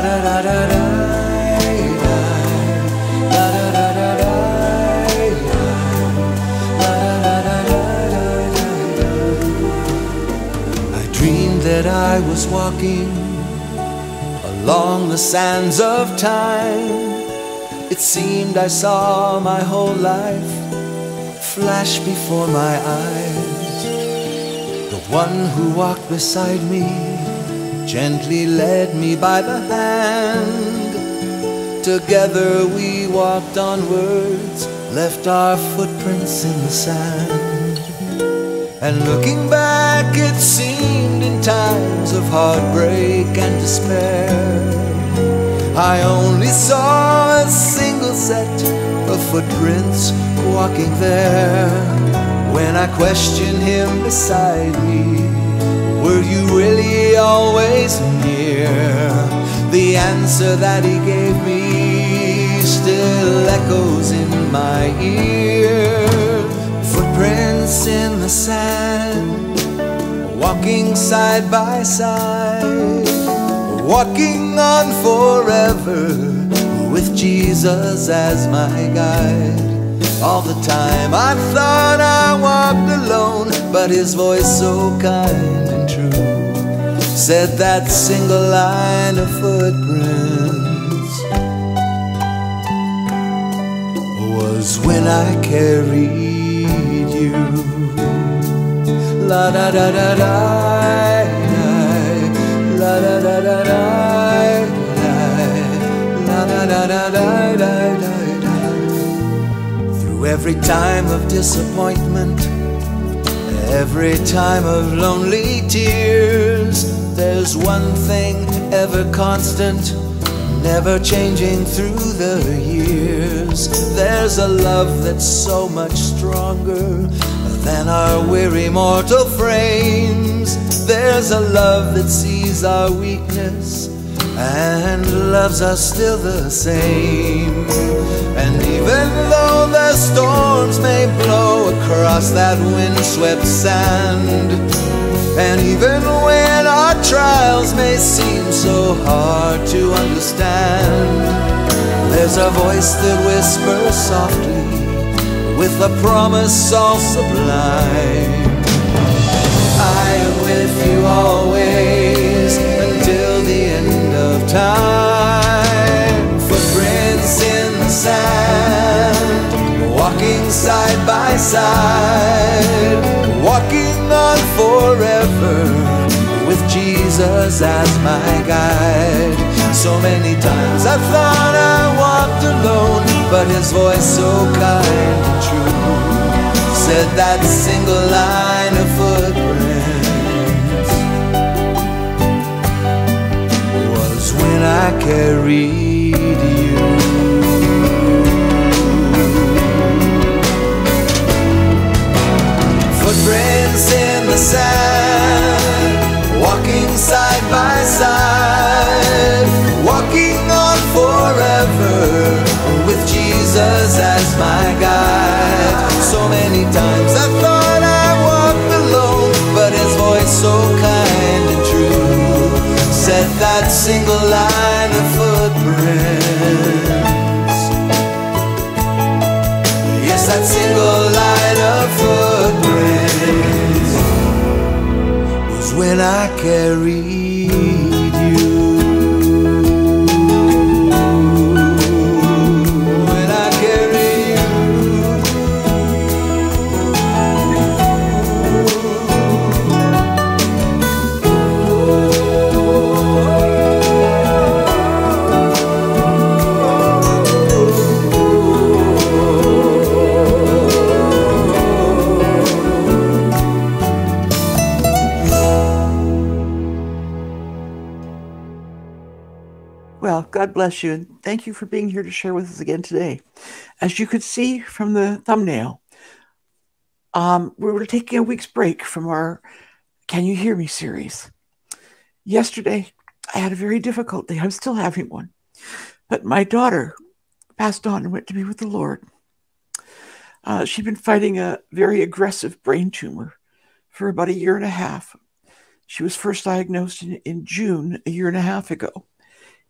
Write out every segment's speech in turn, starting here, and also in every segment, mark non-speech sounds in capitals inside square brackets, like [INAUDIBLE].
I dreamed that I was walking along the sands of time. It seemed I saw my whole life flash before my eyes. The one who walked beside me gently led me by the hand. Together we walked onwards, left our footprints in the sand. And looking back, it seemed in times of heartbreak and despair. I only saw a single set of footprints walking there. When I questioned him beside me, were you really always near? The answer that he gave me still echoes in my ear. Footprints in the sand, walking side by side, walking on forever with Jesus as my guide. All the time I thought I walked alone, but his voice so kind said that single line of footprints was when I carried you. La da da da da, la da da da da, la da da da da da. Through every time of disappointment, every time of lonely tears, there's one thing ever constant never changing through the years. There's a love that's so much stronger than our weary mortal frames. There's a love that sees our weakness and loves us still the same. And even storms may blow across that windswept sand, and even when our trials may seem so hard to understand, there's a voice that whispers softly with a promise all sublime. I am with you always until the end of time. Walking side by side, walking on forever with Jesus as my guide. So many times I thought I walked alone, but his voice so kind and true said that single line of footprints was when I carried you. Sand, walking side by side, walking on forever with Jesus as my guide. So many times I thought I walked alone, but his voice so kind and true said that single line of footprints. Yes, that single I carried bless you, and thank you for being here to share with us again today. As you could see from the thumbnail, um, we were taking a week's break from our Can You Hear Me series. Yesterday, I had a very difficult day. I'm still having one. But my daughter passed on and went to be with the Lord. Uh, she'd been fighting a very aggressive brain tumor for about a year and a half. She was first diagnosed in, in June a year and a half ago.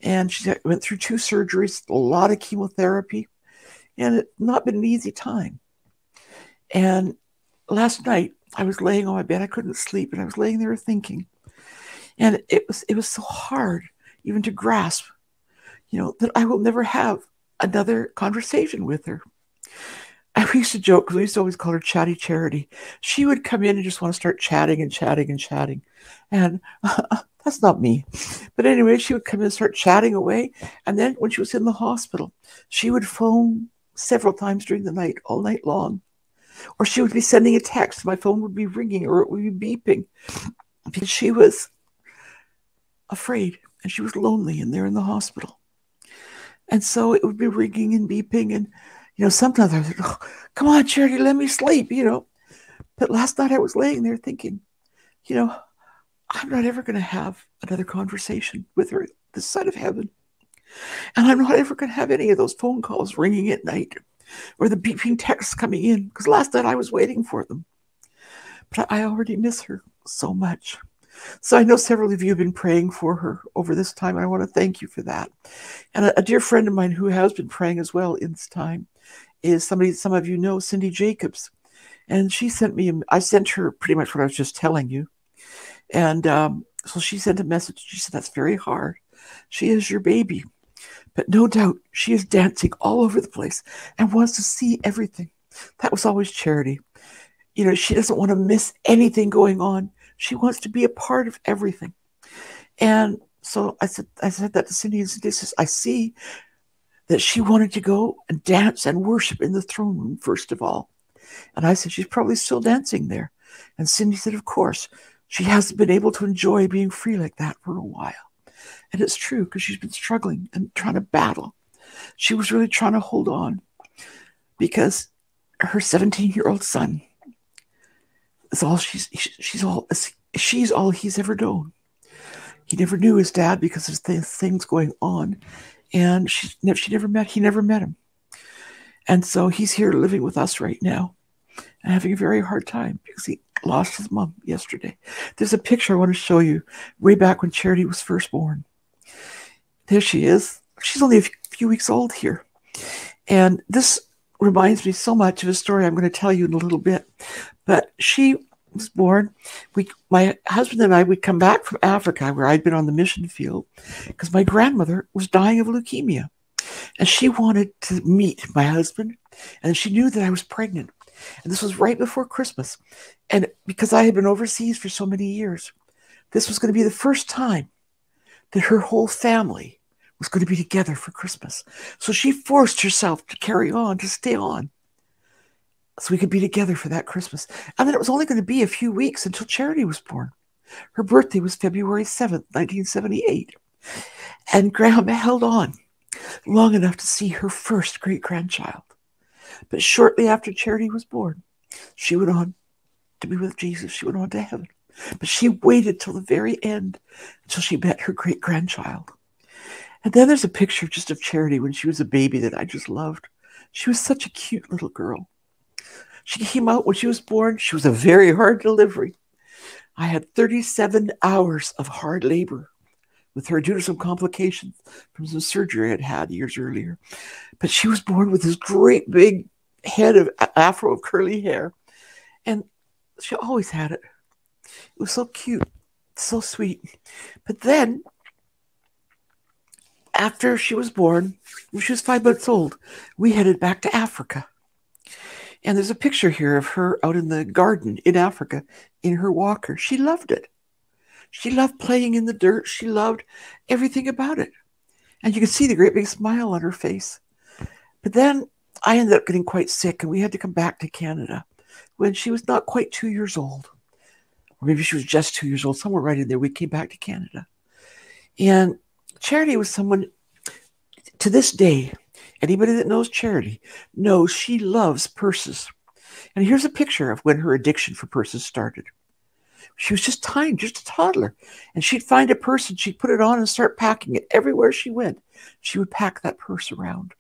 And she went through two surgeries, a lot of chemotherapy, and it's not been an easy time. And last night, I was laying on my bed. I couldn't sleep, and I was laying there thinking. And it was it was so hard even to grasp, you know, that I will never have another conversation with her. I [LAUGHS] used to joke because we used to always call her Chatty Charity. She would come in and just want to start chatting and chatting and chatting. And uh, [LAUGHS] that's not me. But anyway, she would come and start chatting away. And then when she was in the hospital, she would phone several times during the night, all night long. Or she would be sending a text. My phone would be ringing or it would be beeping because she was afraid and she was lonely and there in the hospital. And so it would be ringing and beeping. And, you know, sometimes I was like, oh, come on, Charity, let me sleep, you know. But last night I was laying there thinking, you know, I'm not ever going to have another conversation with her this side of heaven. And I'm not ever going to have any of those phone calls ringing at night or the beeping texts coming in because last night I was waiting for them. But I already miss her so much. So I know several of you have been praying for her over this time, and I want to thank you for that. And a, a dear friend of mine who has been praying as well in this time is somebody some of you know, Cindy Jacobs. And she sent me, I sent her pretty much what I was just telling you. And um, so she sent a message. She said, That's very hard. She is your baby. But no doubt she is dancing all over the place and wants to see everything. That was always charity. You know, she doesn't want to miss anything going on. She wants to be a part of everything. And so I said, I said that to Cindy, and Cindy says, I see that she wanted to go and dance and worship in the throne room, first of all. And I said, She's probably still dancing there. And Cindy said, Of course. She hasn't been able to enjoy being free like that for a while. And it's true because she's been struggling and trying to battle. She was really trying to hold on because her 17 year old son is all she's, she's all, she's all he's ever known. He never knew his dad because of things going on. And she, she never met, he never met him. And so he's here living with us right now and having a very hard time because he lost his mom yesterday. There's a picture I want to show you way back when Charity was first born. There she is. She's only a few weeks old here. And this reminds me so much of a story I'm going to tell you in a little bit. But she was born. We, my husband and I, would come back from Africa where I'd been on the mission field because my grandmother was dying of leukemia. And she wanted to meet my husband. And she knew that I was pregnant. And this was right before Christmas. And because I had been overseas for so many years, this was going to be the first time that her whole family was going to be together for Christmas. So she forced herself to carry on, to stay on, so we could be together for that Christmas. And then it was only going to be a few weeks until Charity was born. Her birthday was February 7th, 1978. And Gram held on long enough to see her first great grandchild. But shortly after Charity was born, she went on to be with Jesus. She went on to heaven. But she waited till the very end until she met her great grandchild. And then there's a picture just of Charity when she was a baby that I just loved. She was such a cute little girl. She came out when she was born. She was a very hard delivery. I had 37 hours of hard labor with her due to some complications from some surgery I'd had years earlier. But she was born with this great big head of afro of curly hair. And she always had it. It was so cute, so sweet. But then, after she was born, when she was five months old, we headed back to Africa. And there's a picture here of her out in the garden in Africa in her walker. She loved it. She loved playing in the dirt. She loved everything about it. And you can see the great big smile on her face. But then I ended up getting quite sick, and we had to come back to Canada when she was not quite two years old. Or maybe she was just two years old, somewhere right in there. We came back to Canada. And Charity was someone, to this day, anybody that knows Charity knows she loves purses. And here's a picture of when her addiction for purses started. She was just tiny, just a toddler. And she'd find a purse and she'd put it on and start packing it everywhere she went. She would pack that purse around.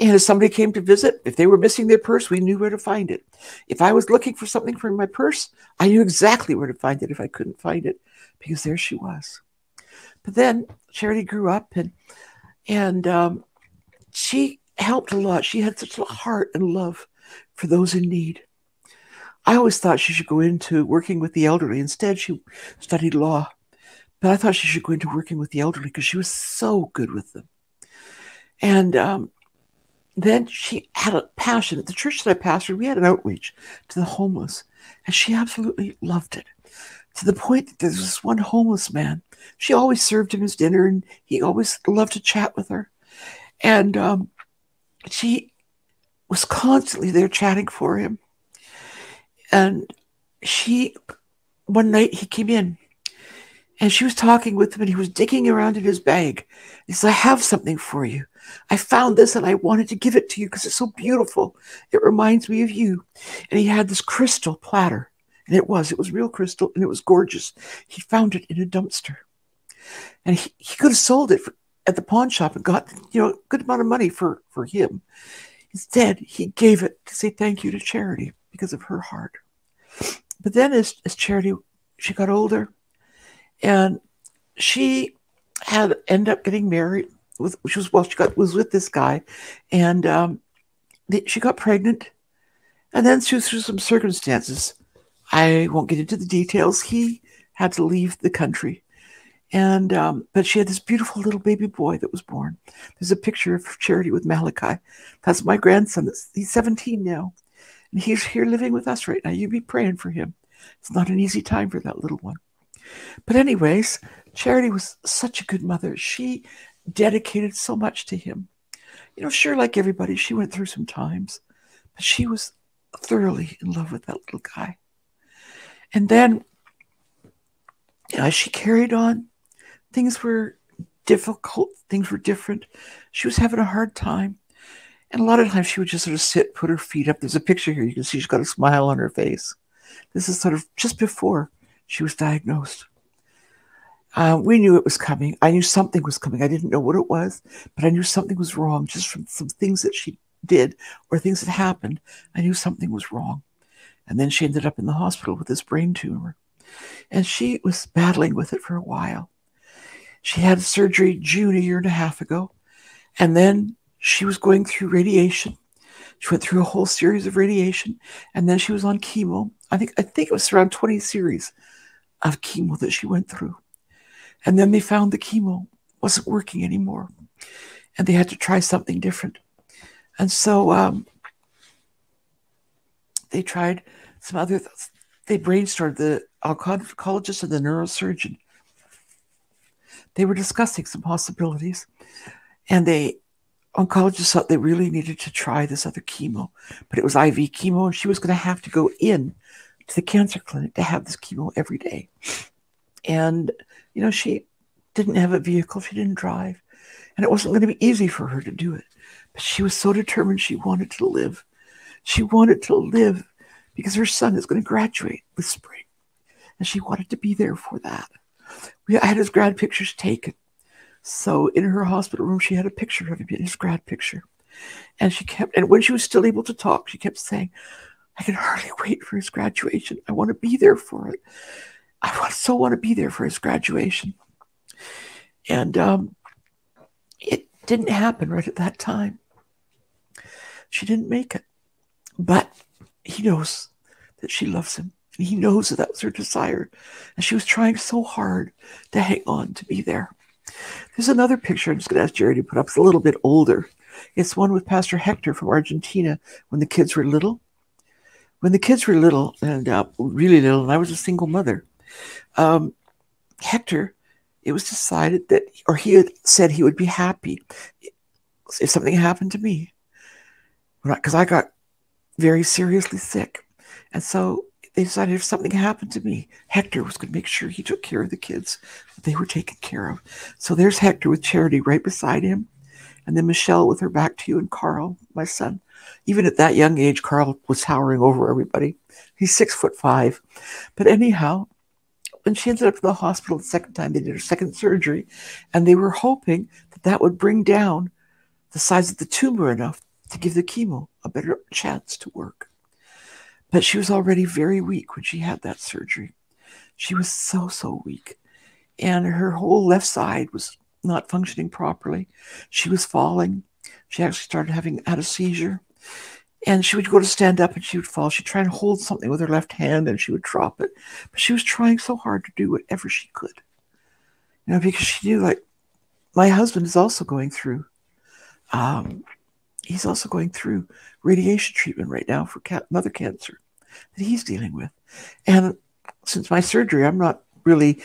And if somebody came to visit, if they were missing their purse, we knew where to find it. If I was looking for something from my purse, I knew exactly where to find it if I couldn't find it, because there she was. But then Charity grew up and and um, she helped a lot. She had such a heart and love for those in need. I always thought she should go into working with the elderly. Instead, she studied law. But I thought she should go into working with the elderly because she was so good with them. And um, then she had a passion. At the church that I pastored, we had an outreach to the homeless, and she absolutely loved it to the point that there was this one homeless man. She always served him his dinner, and he always loved to chat with her. And um, she was constantly there chatting for him. And she, one night, he came in and she was talking with him, and he was digging around in his bag. He said, I have something for you. I found this and I wanted to give it to you because it's so beautiful. It reminds me of you. And he had this crystal platter, and it was, it was real crystal, and it was gorgeous. He found it in a dumpster. And he, he could have sold it for, at the pawn shop and got, you know, a good amount of money for, for him. Instead, he gave it to say thank you to Charity because of her heart. But then as, as Charity, she got older, and she had ended up getting married with which was well she got was with this guy and um, the, she got pregnant and then through, through some circumstances i won't get into the details he had to leave the country and um, but she had this beautiful little baby boy that was born. There's a picture of charity with malachi. That's my grandson. He's 17 now and he's here living with us right now you be praying for him it's not an easy time for that little one but, anyways, Charity was such a good mother. She dedicated so much to him. You know, sure, like everybody, she went through some times, but she was thoroughly in love with that little guy. And then, you know, as she carried on, things were difficult, things were different. She was having a hard time. And a lot of times she would just sort of sit, put her feet up. There's a picture here. You can see she's got a smile on her face. This is sort of just before she was diagnosed. Uh, we knew it was coming. I knew something was coming. I didn't know what it was, but I knew something was wrong just from some things that she did or things that happened. I knew something was wrong. And then she ended up in the hospital with this brain tumor. And she was battling with it for a while. She had surgery June a year and a half ago. And then she was going through radiation. She went through a whole series of radiation. And then she was on chemo. I think I think it was around 20 series of chemo that she went through. And then they found the chemo wasn't working anymore. And they had to try something different. And so um, they tried some other, they brainstormed the oncologist and the neurosurgeon. They were discussing some possibilities. And they, oncologists thought they really needed to try this other chemo, but it was IV chemo, and she was going to have to go in to the cancer clinic to have this chemo every day. And, you know, she didn't have a vehicle, she didn't drive, and it wasn't going to be easy for her to do it. But she was so determined she wanted to live. She wanted to live because her son is going to graduate this spring, and she wanted to be there for that. We, had his grad pictures taken. So in her hospital room, she had a picture of him his grad picture. And she kept, and when she was still able to talk, she kept saying, I can hardly wait for his graduation. I want to be there for it. I want, so want to be there for his graduation. And um, it didn't happen right at that time. She didn't make it. But he knows that she loves him. And he knows that that was her desire. And she was trying so hard to hang on to be there. There's another picture I'm just going to ask Jerry to put up. It's a little bit older. It's one with Pastor Hector from Argentina when the kids were little when the kids were little and uh, really little, and I was a single mother, um, Hector, it was decided that, or he had said he would be happy if something happened to me, because I got very seriously sick, and so they decided if something happened to me, Hector was going to make sure he took care of the kids that they were taken care of. So there's Hector with Charity right beside him, and then Michelle with her back to you, and Carl, my son even at that young age, Carl was towering over everybody. He's six foot five. But anyhow, when she ended up in the hospital the second time, they did her second surgery, and they were hoping that that would bring down the size of the tumor enough to give the chemo a better chance to work. But she was already very weak when she had that surgery. She was so, so weak. and her whole left side was not functioning properly. She was falling. She actually started having had a seizure. And she would go to stand up and she would fall. She'd try and hold something with her left hand and she would drop it. But she was trying so hard to do whatever she could. You know, because she knew like my husband is also going through um, he's also going through radiation treatment right now for cat, mother cancer that he's dealing with. And since my surgery, I'm not really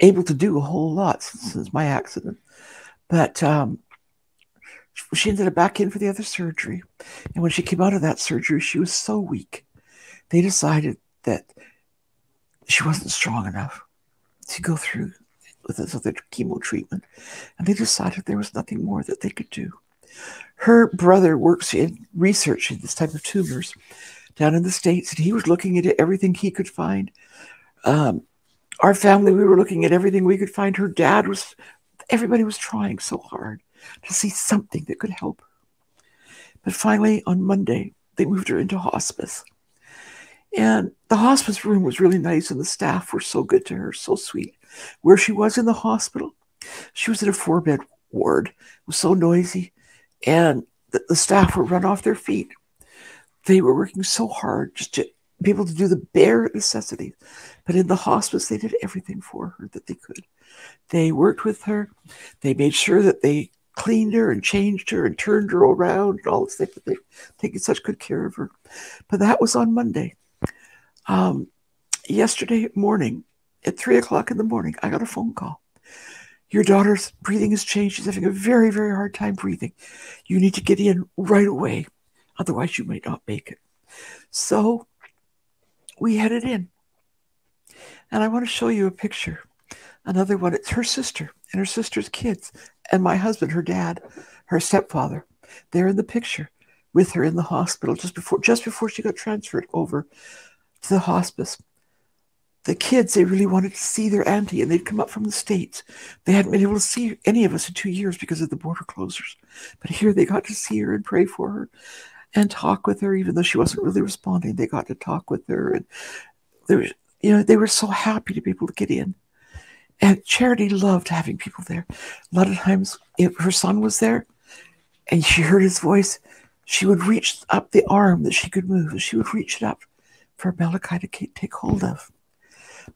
able to do a whole lot since, since my accident. But um, she ended up back in for the other surgery. And when she came out of that surgery, she was so weak. They decided that she wasn't strong enough to go through with this other chemo treatment. And they decided there was nothing more that they could do. Her brother works in research in this type of tumors down in the States, and he was looking at everything he could find. Um, our family, we were looking at everything we could find. Her dad was, everybody was trying so hard to see something that could help her. But finally, on Monday, they moved her into hospice. And the hospice room was really nice, and the staff were so good to her, so sweet. Where she was in the hospital, she was in a four bed ward. It was so noisy and the, the staff were run off their feet. They were working so hard just to be able to do the bare necessities. But in the hospice, they did everything for her that they could. They worked with her. They made sure that they cleaned her and changed her and turned her around and all this stuff. That They've taken such good care of her. But that was on Monday. Um, yesterday morning, at three o'clock in the morning, I got a phone call. Your daughter's breathing has changed. She's having a very, very hard time breathing. You need to get in right away. Otherwise, you might not make it. So we headed in. And I want to show you a picture. Another one. It's her sister and her sister's kids and my husband, her dad, her stepfather. They're in the picture with her in the hospital just before just before she got transferred over to the hospice the kids, they really wanted to see their auntie and they'd come up from the States. They hadn't been able to see any of us in two years because of the border closures. But here they got to see her and pray for her and talk with her, even though she wasn't really responding. They got to talk with her and they were, you know, they were so happy to be able to get in. And Charity loved having people there. A lot of times, if her son was there and she heard his voice, she would reach up the arm that she could move, and she would reach it up for Malachi to take hold of.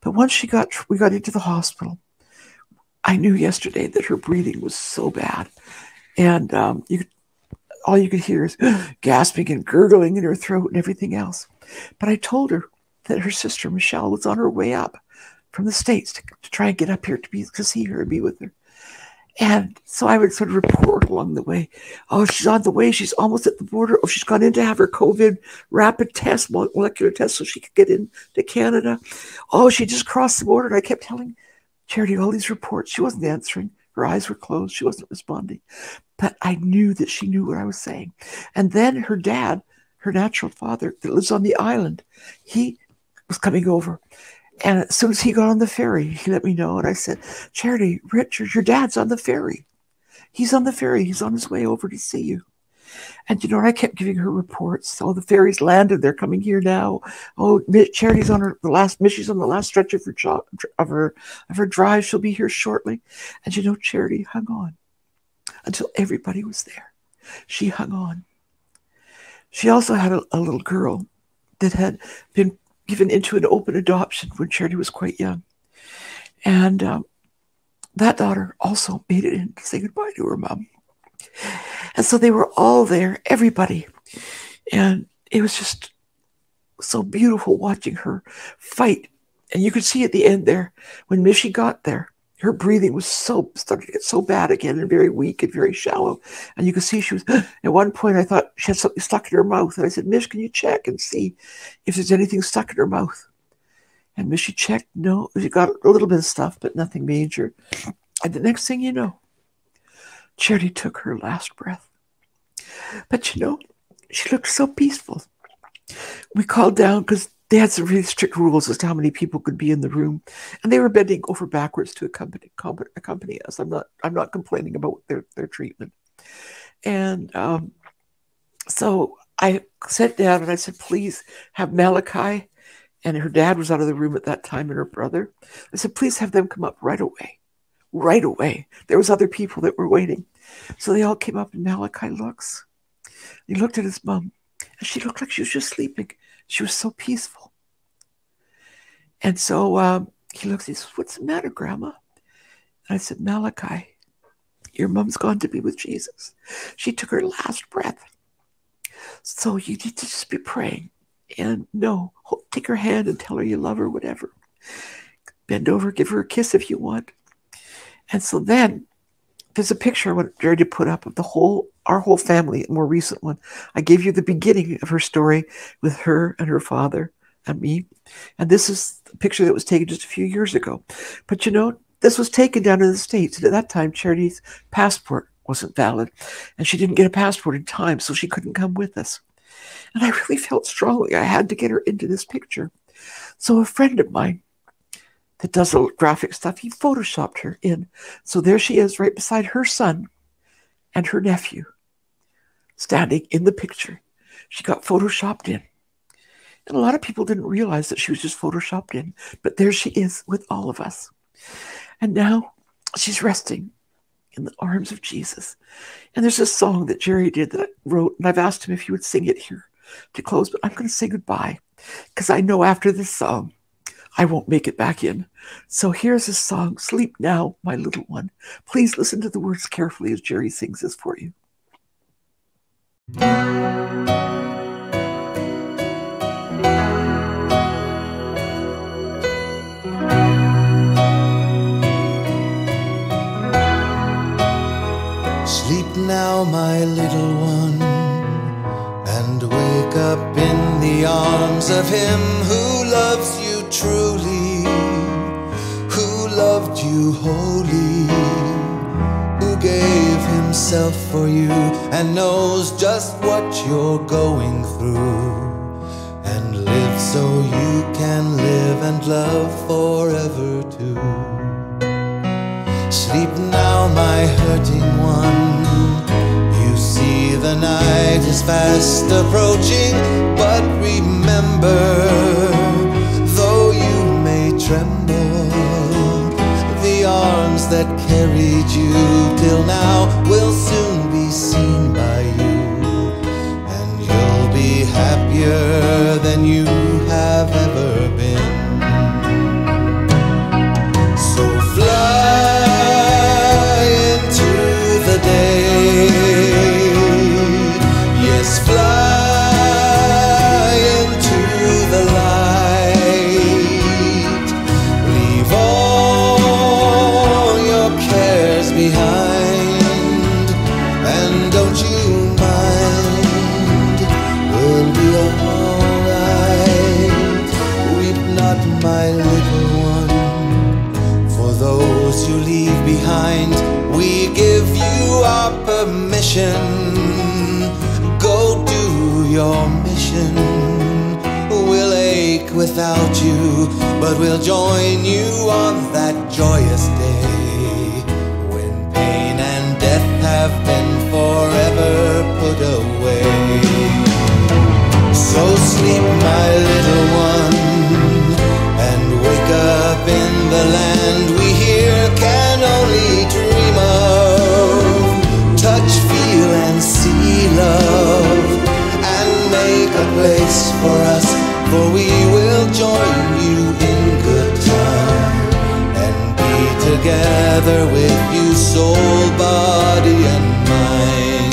But once she got, we got into the hospital. I knew yesterday that her breathing was so bad, and um, you all you could hear is [GASPS] gasping and gurgling in her throat and everything else. But I told her that her sister Michelle was on her way up from the states to, to try and get up here to be to see her and be with her. And so I would sort of report along the way. Oh, she's on the way. She's almost at the border. Oh, she's gone in to have her COVID rapid test, molecular test, so she could get into Canada. Oh, she just crossed the border. And I kept telling Charity all these reports. She wasn't answering. Her eyes were closed. She wasn't responding. But I knew that she knew what I was saying. And then her dad, her natural father that lives on the island, he was coming over. And as soon as he got on the ferry, he let me know. And I said, Charity, Richard, your dad's on the ferry. He's on the ferry. He's on his way over to see you. And you know, I kept giving her reports. Oh, the ferry's landed. They're coming here now. Oh, Charity's on her the last. Missy's on the last stretch of her job, of her of her drive. She'll be here shortly. And you know, Charity hung on until everybody was there. She hung on. She also had a, a little girl that had been given into an open adoption when Charity was quite young. And um, that daughter also made it in to say goodbye to her mom. And so they were all there, everybody. And it was just so beautiful watching her fight. And you could see at the end there, when Missy got there, her breathing was so started to get so bad again and very weak and very shallow. And you could see she was [GASPS] at one point I thought she had something stuck in her mouth. And I said, Mish, can you check and see if there's anything stuck in her mouth? And Miss she checked, no, she got a little bit of stuff, but nothing major. And the next thing you know, Charity took her last breath. But you know, she looked so peaceful. We called down because they had some really strict rules as to how many people could be in the room, and they were bending over backwards to accompany, accompany us. I'm not I'm not complaining about their their treatment, and um, so I sat down and I said, "Please have Malachi and her dad was out of the room at that time and her brother. I said, please have them come up right away. Right away. There was other people that were waiting. So they all came up and Malachi looks. He looked at his mom and she looked like she was just sleeping. She was so peaceful. And so um, he looks, he says, What's the matter, Grandma? And I said, Malachi, your mom's gone to be with Jesus. She took her last breath. So you need to just be praying and no, take her hand and tell her you love her, whatever. Bend over, give her a kiss if you want. And so then there's a picture I want Jerry to put up of the whole, our whole family, a more recent one. I gave you the beginning of her story with her and her father and me. And this is a picture that was taken just a few years ago. But you know, this was taken down in the States. And at that time, Charity's passport wasn't valid. And she didn't get a passport in time, so she couldn't come with us. And I really felt strongly I had to get her into this picture. So a friend of mine that does the graphic stuff, he photoshopped her in. So there she is right beside her son and her nephew standing in the picture. She got photoshopped in. A lot of people didn't realize that she was just photoshopped in, but there she is with all of us. And now she's resting in the arms of Jesus. And there's a song that Jerry did that I wrote, and I've asked him if he would sing it here to close, but I'm going to say goodbye because I know after this song, I won't make it back in. So here's a song, Sleep Now, My Little One. Please listen to the words carefully as Jerry sings this for you. Now, my little one, and wake up in the arms of Him who loves you truly, who loved you wholly, who gave Himself for you and knows just what you're going through, and lives so you can live and love forever too. Sleep now, my hurting is fast approaching, but remember, though you may tremble, the arms that carried you till now will soon be seen by you, and you'll be happier than you but we'll join you on that joyous day when pain and death have been forever put away. So sleep, my little one, and wake up in the land we here can only dream of. Touch, feel, and see love, and make a place for us, for we will join you together with you, soul, body, and mind.